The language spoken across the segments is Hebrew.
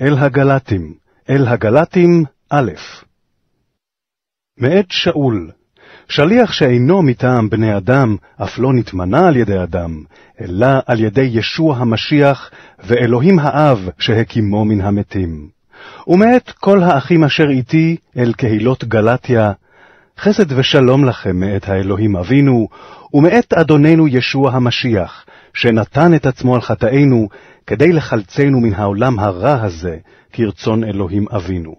אל הגלטים, אל הגלטים א' מאת שאול, שליח שאינו מטעם בני אדם, אף לא נתמנה על ידי אדם, אלא על ידי ישוע המשיח ואלוהים האב שהקימו מן המתים. ומאת כל האחים אשר איתי אל קהילות גלטיה, חסד ושלום לכם מאת האלוהים אבינו, ומאת אדוננו ישוע המשיח, שנתן את עצמו על חטאינו, כדי לחלצנו מן העולם הרע הזה, כרצון אלוהים אבינו.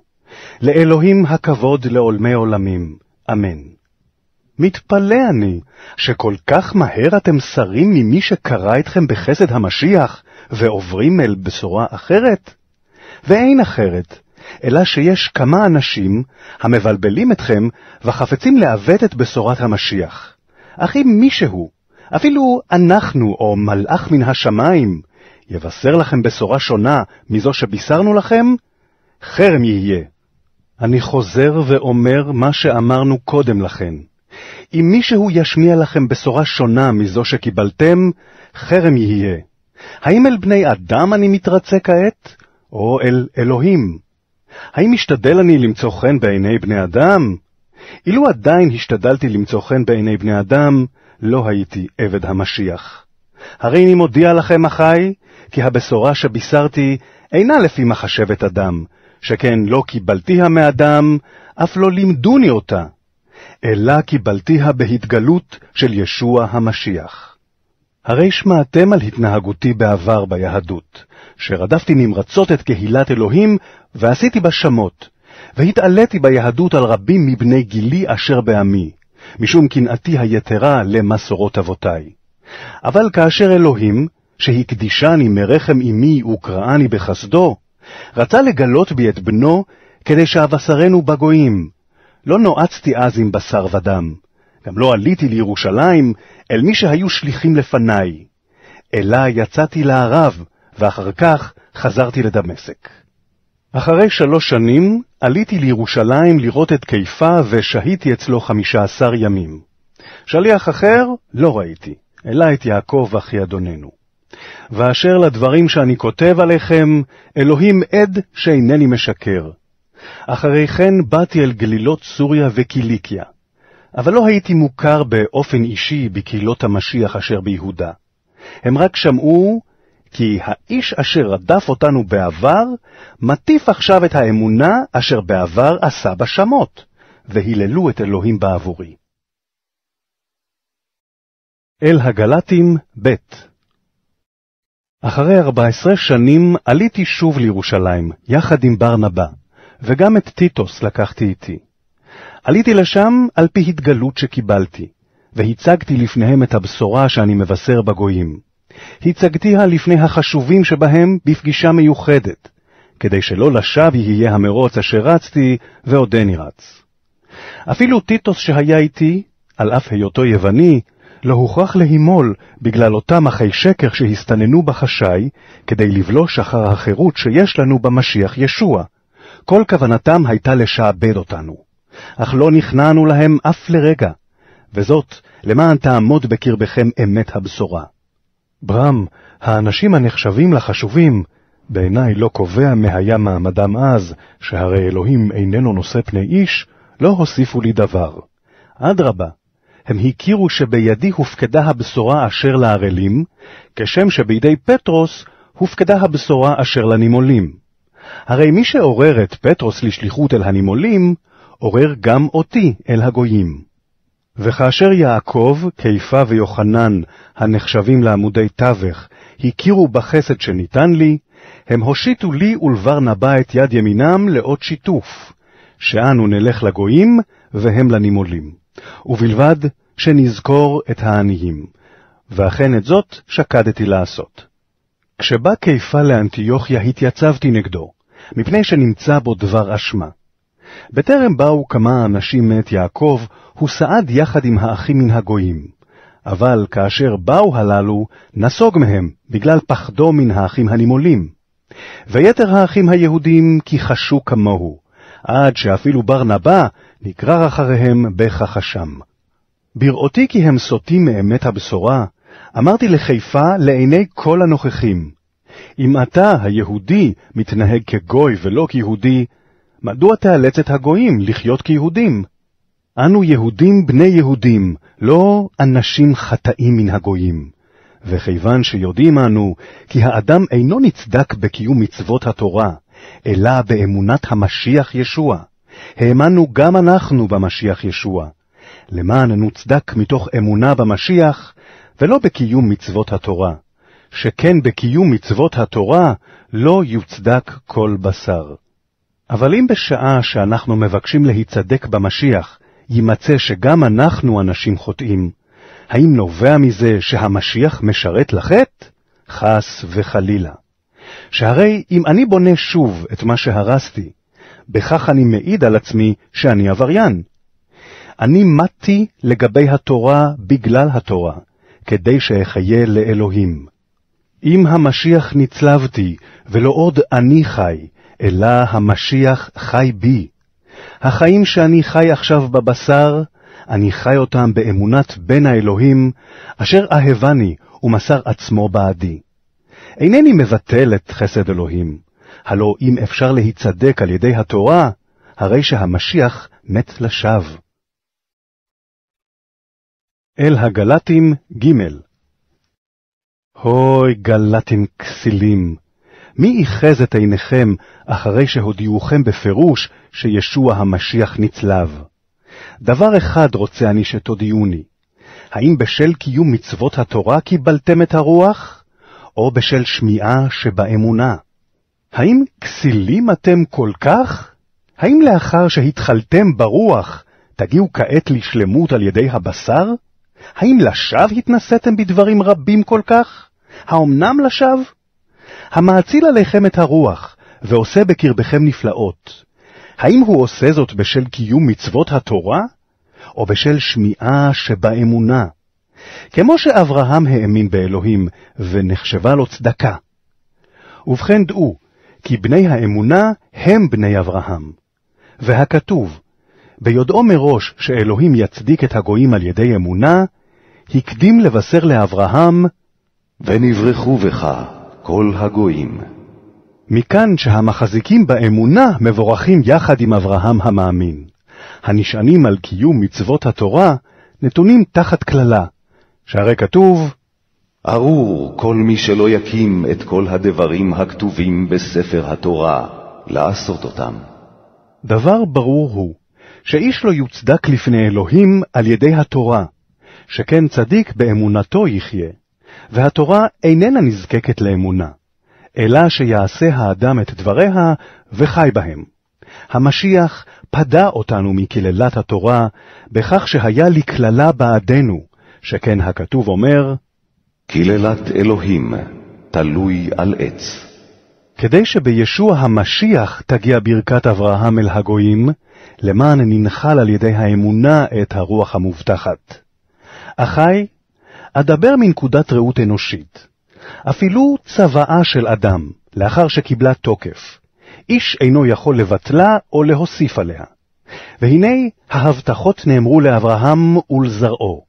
לאלוהים הכבוד לעולמי עולמים, אמן. מתפלא אני, שכל כך מהר אתם שרים ממי שקרא אתכם בחסד המשיח, ועוברים אל בשורה אחרת? ואין אחרת, אלא שיש כמה אנשים המבלבלים אתכם וחפצים לעוות את בשורת המשיח. אך אם מישהו, אפילו אנחנו או מלאך מן השמיים, יבשר לכם בשורה שונה מזו שבישרנו לכם, חרם יהיה. אני חוזר ואומר מה שאמרנו קודם לכן. אם מישהו ישמיע לכם בשורה שונה מזו שקיבלתם, חרם יהיה. האם אל בני אדם אני מתרצה כעת, או אל אלוהים? האם משתדל אני למצוא חן בעיני בני אדם? אילו עדיין השתדלתי למצוא חן בעיני בני אדם, לא הייתי עבד המשיח. הרי אני מודיע לכם, אחי, כי הבשורה שבישרתי אינה לפי מחשבת אדם, שכן לא קיבלתיה מאדם, אף לא לימדוני אותה, אלא קיבלתיה בהתגלות של ישוע המשיח. הרי שמעתם על התנהגותי בעבר ביהדות, שרדפתי נמרצות את קהילת אלוהים, ועשיתי בה שמות, והתעליתי ביהדות על רבים מבני גילי אשר בעמי, משום קנאתי היתרה למסורות אבותי. אבל כאשר אלוהים, שהקדישני מרחם אמי וקראני בחסדו, רצה לגלות בי את בנו, כדי שאבשרנו בגויים. לא נועצתי אז עם בשר ודם, גם לא עליתי לירושלים אל מי שהיו שליחים לפניי, אלא יצאתי לערב, ואחר כך חזרתי לדמשק. אחרי שלוש שנים עליתי לירושלים לראות את קיפה ושהיתי אצלו חמישה עשר ימים. שליח אחר לא ראיתי, אלא את יעקב אחי אדוננו. ואשר לדברים שאני כותב עליכם, אלוהים עד שאינני משקר. אחרי כן באתי אל גלילות סוריה וקיליקיה, אבל לא הייתי מוכר באופן אישי בקהילות המשיח אשר ביהודה. הם רק שמעו כי האיש אשר רדף אותנו בעבר, מטיף עכשיו את האמונה אשר בעבר עשה בשמות, והיללו את אלוהים בעבורי. אל הגלטים ב' אחרי ארבע עשרה שנים עליתי שוב לירושלים, יחד עם ברנבה, וגם את טיטוס לקחתי איתי. עליתי לשם על פי התגלות שקיבלתי, והצגתי לפניהם את הבשורה שאני מבשר בגויים. הצגתיה לפני החשובים שבהם בפגישה מיוחדת, כדי שלא לשווא יהיה המרוץ אשר רצתי, ועודני רץ. אפילו טיטוס שהיה איתי, על אף היותו יווני, לא הוכרח להימול בגלל אותם אחי שקר שהסתננו בחשאי, כדי לבלוש אחר החירות שיש לנו במשיח ישוע. כל כוונתם הייתה לשעבד אותנו. אך לא נכנענו להם אף לרגע, וזאת למען תעמוד בקרבכם אמת הבשורה. ברם, האנשים הנחשבים לחשובים, בעיניי לא קובע מה היה מעמדם אז, שהרי אלוהים איננו נושא פני איש, לא הוסיפו לי דבר. אדרבה, הם הכירו שבידי הופקדה הבשורה אשר לערלים, כשם שבידי פטרוס הופקדה הבשורה אשר לנימולים. הרי מי שעורר את פטרוס לשליחות אל הנימולים, עורר גם אותי אל הגויים. וכאשר יעקב, קיפה ויוחנן, הנחשבים לעמודי תווך, הכירו בחסד שניתן לי, הם הושיטו לי ולברנבה את יד ימינם לאות שיתוף, שאנו נלך לגויים והם לנימולים. ובלבד שנזכור את העניים, ואכן את זאת שקדתי לעשות. כשבא קיפה לאנטיוכיה התייצבתי נגדו, מפני שנמצא בו דבר אשמה. בטרם באו כמה אנשים מאת יעקב, הוא סעד יחד עם האחים מן הגויים. אבל כאשר באו הללו, נסוג מהם, בגלל פחדו מן האחים הנימולים. ויתר האחים היהודים כיחשו כמוהו, עד שאפילו ברנבא נגרר אחריהם בכחשם. בראותי כי הם סוטים מאמת הבשורה, אמרתי לחיפה לעיני כל הנוכחים, אם אתה, היהודי, מתנהג כגוי ולא כיהודי, מדוע תאלץ את הגויים לחיות כיהודים? אנו יהודים בני יהודים, לא אנשים חטאים מן הגויים. וכיוון שיודעים אנו כי האדם אינו נצדק בקיום מצוות התורה, אלא באמונת המשיח ישוע, האמנו גם אנחנו במשיח ישוע, למען נוצדק מתוך אמונה במשיח, ולא בקיום מצוות התורה, שכן בקיום מצוות התורה לא יוצדק כל בשר. אבל אם בשעה שאנחנו מבקשים להיצדק במשיח, יימצא שגם אנחנו אנשים חוטאים, האם נובע מזה שהמשיח משרת לחטא? חס וחלילה. שהרי אם אני בונה שוב את מה שהרסתי, בכך אני מעיד על עצמי שאני עבריין. אני מתי לגבי התורה בגלל התורה, כדי שאחיה לאלוהים. אם המשיח נצלבתי, ולא עוד אני חי, אלא המשיח חי בי. החיים שאני חי עכשיו בבשר, אני חי אותם באמונת בן האלוהים, אשר אהבני ומסר עצמו בעדי. אינני מבטל את חסד אלוהים, הלא אם אפשר להיצדק על ידי התורה, הרי שהמשיח מת לשווא. אל הגלטים ג' הוי גלטים כסילים, מי איחז את עיניכם אחרי שהודיעוכם בפירוש שישוע המשיח נצלב? דבר אחד רוצה אני שתודיעוני, האם בשל קיום מצוות התורה קיבלתם את הרוח, או בשל שמיעה שבאמונה? האם כסילים אתם כל כך? האם לאחר שהתחלתם ברוח, תגיעו כעת לשלמות על ידי הבשר? האם לשווא התנסיתם בדברים רבים כל כך? האומנם לשווא? המאציל עליכם את הרוח, ועושה בקרבכם נפלאות. האם הוא עושה זאת בשל קיום מצוות התורה, או בשל שמיעה שבאמונה? כמו שאברהם האמין באלוהים, ונחשבה לו צדקה. ובכן דעו, כי בני האמונה הם בני אברהם. והכתוב, ביודעו מראש שאלוהים יצדיק את הגויים על ידי אמונה, הקדים לבשר לאברהם, ונברחו בך כל הגויים. מכאן שהמחזיקים באמונה מבורכים יחד עם אברהם המאמין. הנשענים על קיום מצוות התורה נתונים תחת קללה, שהרי כתוב, ארור כל מי שלא יקים את כל הדברים הכתובים בספר התורה, לעשות אותם. דבר ברור הוא, שאיש לא יוצדק לפני אלוהים על ידי התורה, שכן צדיק באמונתו יחיה, והתורה איננה נזקקת לאמונה, אלא שיעשה האדם את דבריה וחי בהם. המשיח פדה אותנו מקללת התורה, בכך שהיה לקללה בעדנו, שכן הכתוב אומר, קללת אלוהים תלוי על עץ. כדי שבישוע המשיח תגיע ברכת אברהם אל הגויים, למען ננחל על ידי האמונה את הרוח המובטחת. אחי, אדבר מנקודת ראות אנושית. אפילו צוואה של אדם, לאחר שקיבלה תוקף, איש אינו יכול לבטלה או להוסיף עליה. והנה ההבטחות נאמרו לאברהם ולזרעו.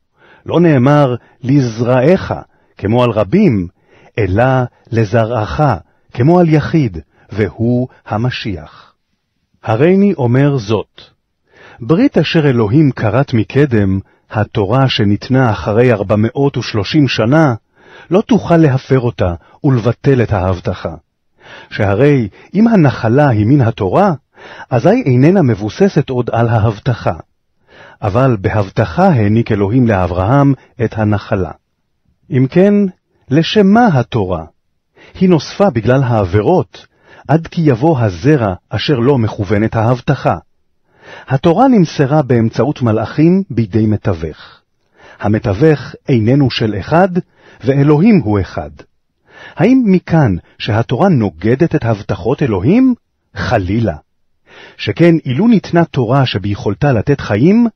לא נאמר לזרעך, כמו על רבים, אלא לזרעך, כמו על יחיד, והוא המשיח. הריני אומר זאת, ברית אשר אלוהים כרת מקדם, התורה שניתנה אחרי ארבע מאות ושלושים שנה, לא תוכל להפר אותה ולבטל את ההבטחה. שהרי אם הנחלה היא מן התורה, אזי איננה מבוססת עוד על ההבטחה. אבל בהבטחה העניק אלוהים לאברהם את הנחלה. אם כן, לשם מה התורה? היא נוספה בגלל העבירות, עד כי יבוא הזרע אשר לא מכוונת ההבטחה. התורה נמסרה באמצעות מלאכים בידי מתווך. המתווך איננו של אחד, ואלוהים הוא אחד. האם מכאן שהתורה נוגדת את הבטחות אלוהים? חלילה. שכן אילו ניתנה תורה שביכולתה לתת חיים,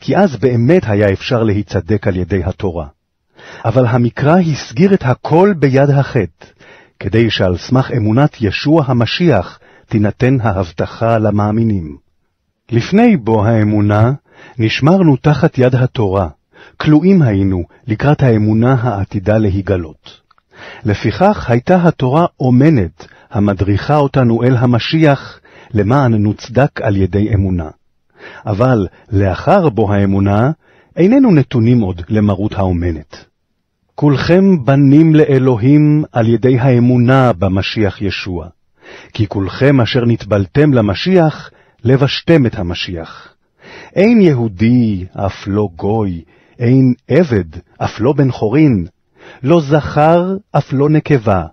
כי אז באמת היה אפשר להיצדק על ידי התורה. אבל המקרא הסגיר את הכל ביד החטא, כדי שעל סמך אמונת ישוע המשיח תינתן ההבטחה למאמינים. לפני בוא האמונה, נשמרנו תחת יד התורה, כלואים היינו לקראת האמונה העתידה להיגלות. לפיכך הייתה התורה אומנת, המדריכה אותנו אל המשיח, למען נוצדק על ידי אמונה. אבל לאחר בו האמונה, איננו נתונים עוד למרות האומנת. כולכם בנים לאלוהים על ידי האמונה במשיח ישוע. כי כולכם אשר נטבלתם למשיח, לבשתם את המשיח. אין יהודי, אף לא גוי, אין עבד, אף לא בן חורין, לא זכר, אף לא נקבה,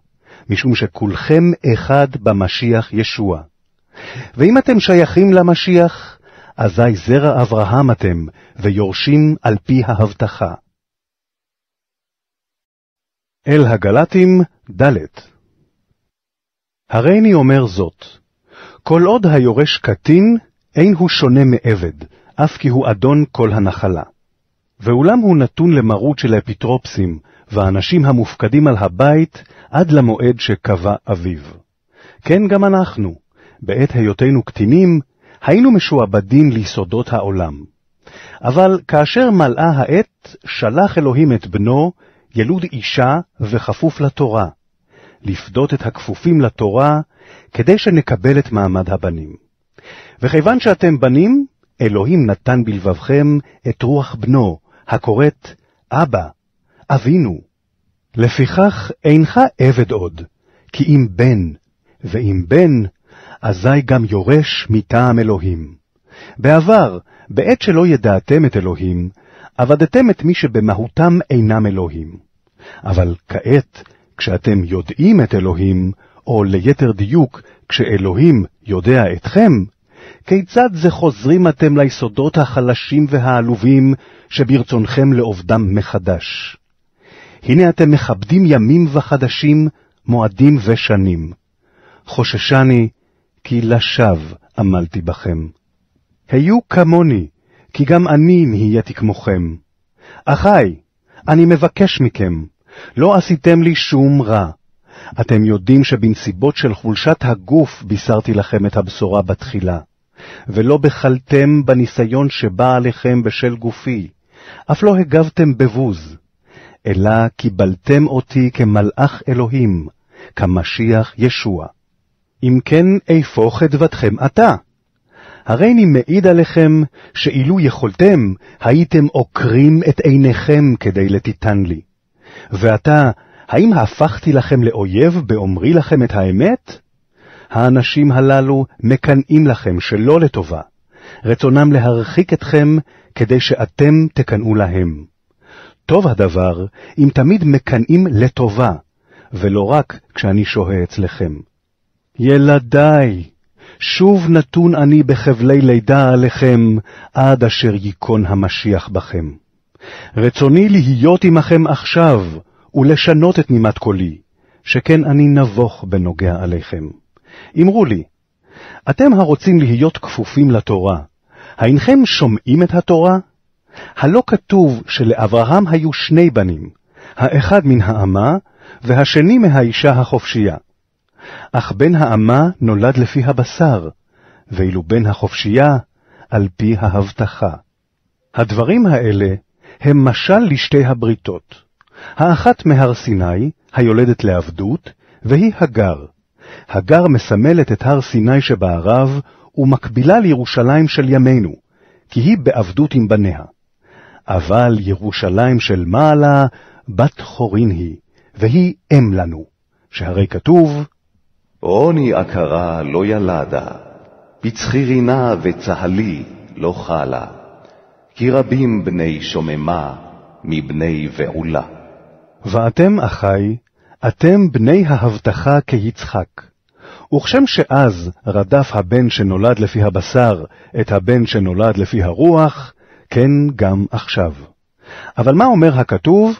משום שכולכם אחד במשיח ישוע. ואם אתם שייכים למשיח, אזי זרע אברהם אתם, ויורשים על פי ההבטחה. אל הגלטים ד' הריני אומר זאת, כל עוד היורש קטין, אין הוא שונה מעבד, אף כי הוא אדון כל הנחלה. ואולם הוא נתון למרות של אפיטרופסים, והאנשים המופקדים על הבית, עד למועד שקבע אביו. כן גם אנחנו, בעת היותנו קטינים, היינו משועבדים ליסודות העולם. אבל כאשר מלאה העת, שלח אלוהים את בנו, ילוד אישה וכפוף לתורה, לפדות את הכפופים לתורה, כדי שנקבל את מעמד הבנים. וכיוון שאתם בנים, אלוהים נתן בלבבכם את רוח בנו, הקוראת אבא, אבינו. לפיכך אינך עבד עוד, כי אם בן, ואם בן, אזי גם יורש מטעם אלוהים. בעבר, בעת שלא ידעתם את אלוהים, עבדתם את מי שבמהותם אינם אלוהים. אבל כעת, כשאתם יודעים את אלוהים, או ליתר דיוק, כשאלוהים יודע אתכם, כיצד זה חוזרים אתם ליסודות החלשים והעלובים שברצונכם לעובדם מחדש? הנה אתם מכבדים ימים וחדשים, מועדים ושנים. חוששני, כי לשווא עמלתי בכם. היו כמוני, כי גם אני נהייתי כמוכם. אחי, אני מבקש מכם, לא עשיתם לי שום רע. אתם יודעים שבנסיבות של חולשת הגוף בישרתי לכם את הבשורה בתחילה, ולא בחלתם בניסיון שבא עליכם בשל גופי, אף לא הגבתם בבוז, אלא קיבלתם אותי כמלאך אלוהים, כמשיח ישוע. אם כן, איפה חדוותכם עתה? הריני מעיד עליכם, שאילו יכולתם, הייתם עוקרים את עיניכם כדי לתיתן לי. ועתה, האם הפכתי לכם לאויב באומרי לכם את האמת? האנשים הללו מקנאים לכם שלא לטובה, רצונם להרחיק אתכם כדי שאתם תקנאו להם. טוב הדבר אם תמיד מקנאים לטובה, ולא רק כשאני שוהה אצלכם. ילדיי, שוב נתון אני בחבלי לידה עליכם, עד אשר ייכון המשיח בכם. רצוני להיות עמכם עכשיו, ולשנות את נימת קולי, שכן אני נבוך בנוגע עליכם. אמרו לי, אתם הרוצים להיות כפופים לתורה, האינכם שומעים את התורה? הלא כתוב שלאברהם היו שני בנים, האחד מן האמה, והשני מהאישה החופשייה. אך בן האמה נולד לפי הבשר, ואילו בן החופשייה על פי ההבטחה. הדברים האלה הם משל לשתי הבריתות. האחת מהר סיני, היולדת לעבדות, והיא הגר. הגר מסמלת את הר סיני שבערב, ומקבילה לירושלים של ימינו, כי היא בעבדות עם בניה. אבל ירושלים של מעלה, בת חורין היא, והיא אם לנו, שהרי כתוב, עוני עקרה לא ילדה, פצחי רינה וצהלי לא חלה, כי רבים בני שוממה מבני ועולה. ואתם, אחי, אתם בני ההבטחה כיצחק. וכשם שאז רדף הבן שנולד לפי הבשר את הבן שנולד לפי הרוח, כן גם עכשיו. אבל מה אומר הכתוב?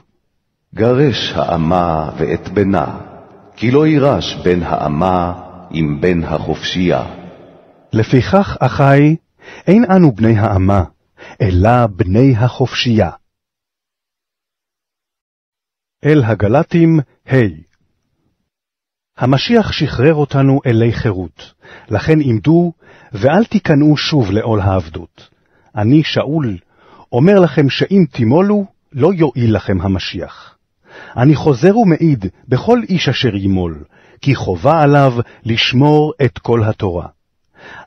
גרש האמה ואת בנה, כי לא יירש בן האמה עם בן החופשייה. לפיכך, אחי, אין אנו בני האמה, אלא בני החופשייה. אל הגלטים, ה' המשיח שחרר אותנו אלי חירות, לכן עמדו, ואל תיכנעו שוב לעול העבדות. אני, שאול, אומר לכם שאם תימולו, לא יועיל לכם המשיח. אני חוזר ומעיד בכל איש אשר ימול, כי חובה עליו לשמור את כל התורה.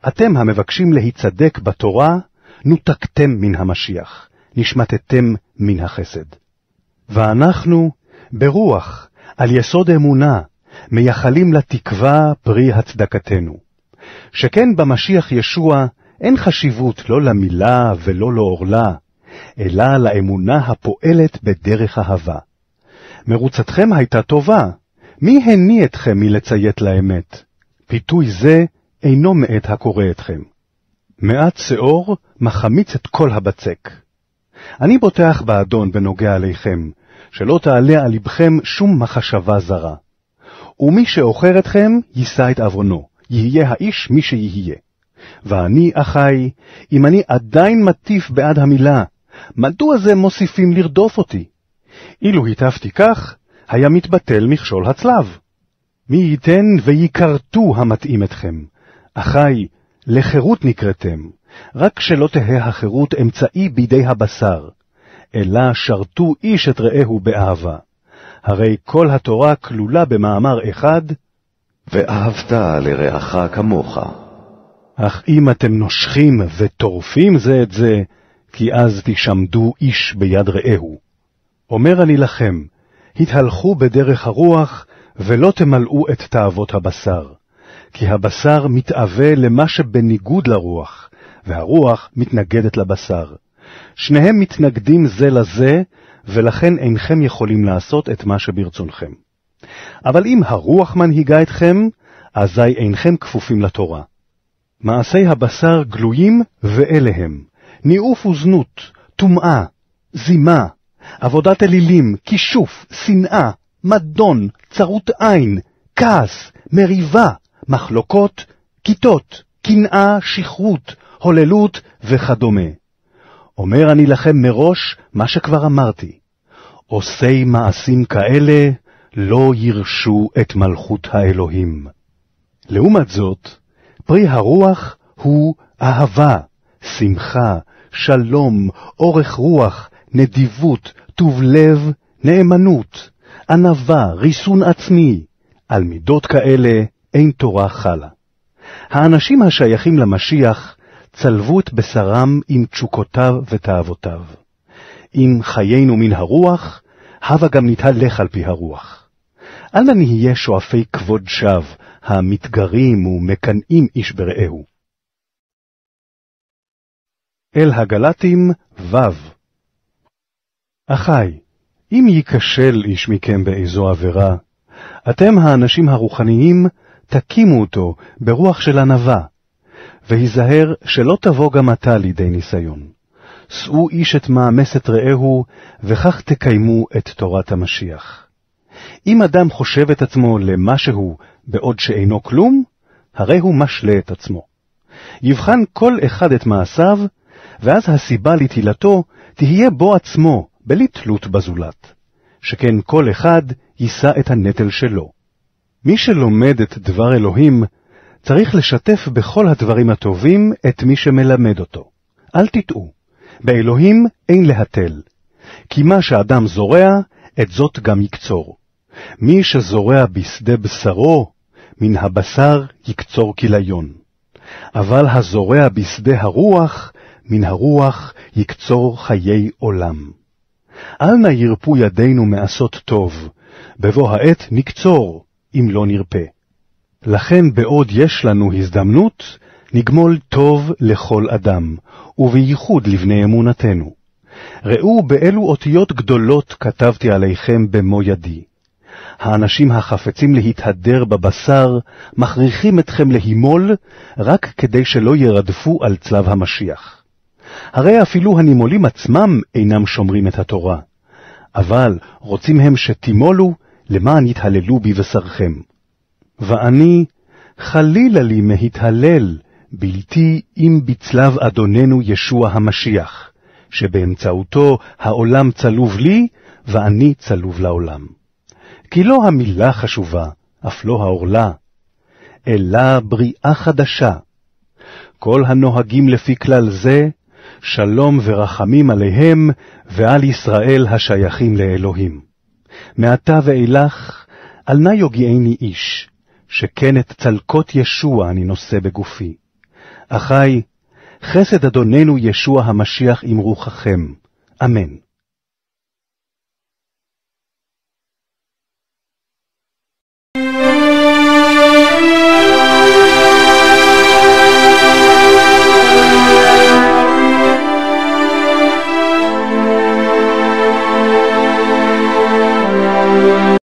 אתם המבקשים להיצדק בתורה, נותקתם מן המשיח, נשמטתם מן החסד. ואנחנו, ברוח, על יסוד אמונה, מייחלים לתקווה פרי הצדקתנו. שכן במשיח ישוע אין חשיבות לא למילה ולא לעורלה, אלא לאמונה הפועלת בדרך אהבה. מרוצתכם הייתה טובה, מי הניע אתכם מלציית לאמת? פיתוי זה אינו מאת הקורא אתכם. מעט שאור מחמיץ את כל הבצק. אני בוטח באדון בנוגע עליכם, שלא תעלה על לבכם שום מחשבה זרה. ומי שאוכר אתכם, יישא את עוונו, יהיה האיש מי שיהיה. ואני, אחי, אם אני עדיין מטיף בעד המילה, מדוע זה מוסיפים לרדוף אותי? אילו היטבתי כך, היה מתבטל מכשול הצלב. מי ייתן ויקרתו המתאים אתכם. אחי, לחירות נקראתם, רק שלא תהא החירות אמצעי בידי הבשר, אלא שרתו איש את רעהו באהבה. הרי כל התורה כלולה במאמר אחד, ואהבת לרעך כמוך. אך אם אתם נושכים וטורפים זה את זה, כי אז תשמדו איש ביד רעהו. אומר אני לכם, התהלכו בדרך הרוח, ולא תמלאו את תאוות הבשר. כי הבשר מתאווה למה שבניגוד לרוח, והרוח מתנגדת לבשר. שניהם מתנגדים זה לזה, ולכן אינכם יכולים לעשות את מה שברצונכם. אבל אם הרוח מנהיגה אתכם, אזי אינכם כפופים לתורה. מעשי הבשר גלויים ואלה הם, ניאוף וזנות, טומאה, זימה, עבודת אלילים, כישוף, שנאה, מדון, צרות עין, כעס, מריבה, מחלוקות, כיתות, קנאה, שכרות, הוללות וכדומה. אומר אני לכם מראש מה שכבר אמרתי, עושי מעשים כאלה לא ירשו את מלכות האלוהים. לעומת זאת, פרי הרוח הוא אהבה, שמחה, שלום, אורך רוח, נדיבות, טוב לב, נאמנות, ענווה, ריסון עצמי. על מידות כאלה אין תורה חלה. האנשים השייכים למשיח צלבו את בשרם עם תשוקותיו ותאוותיו. אם חיינו מן הרוח, הבה גם נתהלך על פי הרוח. אל נהיה שואפי כבוד שווא, המתגרים ומקנאים איש ברעהו. אל הגלטים ו' אחי, אם ייכשל איש מכם באיזו עבירה, אתם האנשים הרוחניים תקימו אותו ברוח של ענווה, והיזהר שלא תבוא גם אתה לידי ניסיון. שאו איש את מאמסת רעהו, וכך תקיימו את תורת המשיח. אם אדם חושב את עצמו למשהו בעוד שאינו כלום, הרי הוא משלה את עצמו. יבחן כל אחד את מעשיו, ואז הסיבה לתהילתו תהיה בו עצמו, בלי תלות בזולת. שכן כל אחד יישא את הנטל שלו. מי שלומד את דבר אלוהים, צריך לשתף בכל הדברים הטובים את מי שמלמד אותו. אל תטעו, באלוהים אין להתל, כי מה שאדם זורע, את זאת גם יקצור. מי שזורע בשדה בשרו, מן הבשר יקצור כליון. אבל הזורע בשדה הרוח, מן הרוח יקצור חיי עולם. אל נא ירפו ידינו מעשות טוב, בבוא העת נקצור, אם לא נרפה. לכן בעוד יש לנו הזדמנות, נגמול טוב לכל אדם, ובייחוד לבני אמונתנו. ראו באילו אותיות גדולות כתבתי עליכם במו ידי. האנשים החפצים להתהדר בבשר, מכריחים אתכם להימול, רק כדי שלא ירדפו על צלב המשיח. הרי אפילו הנימולים עצמם אינם שומרים את התורה. אבל רוצים הם שתימולו, למען יתהללו בבשרכם. ואני, חלילה לי מהתהלל, בלתי אם בצלב אדוננו ישוע המשיח, שבאמצעותו העולם צלוב לי, ואני צלוב לעולם. כי לא המילה חשובה, אף לא העורלה, אלא בריאה חדשה. כל הנוהגים לפי כלל זה, שלום ורחמים עליהם ועל ישראל השייכים לאלוהים. מעתה ואילך, אל נא יוגיעני איש, שכן את צלקות ישוע אני נושא בגופי. אחי, חסד אדוננו ישוע המשיח עם רוחכם. אמן.